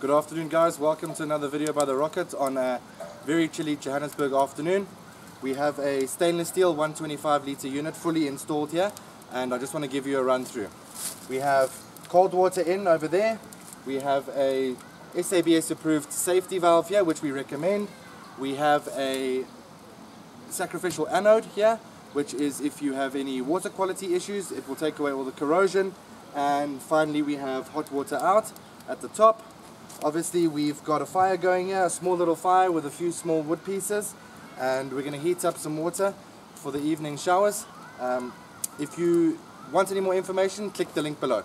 Good afternoon guys, welcome to another video by The Rocket on a very chilly Johannesburg afternoon. We have a stainless steel 125 litre unit fully installed here and I just want to give you a run through. We have cold water in over there, we have a SABS approved safety valve here which we recommend. We have a sacrificial anode here which is if you have any water quality issues it will take away all the corrosion and finally we have hot water out at the top obviously we've got a fire going here a small little fire with a few small wood pieces and we're going to heat up some water for the evening showers. Um, if you want any more information click the link below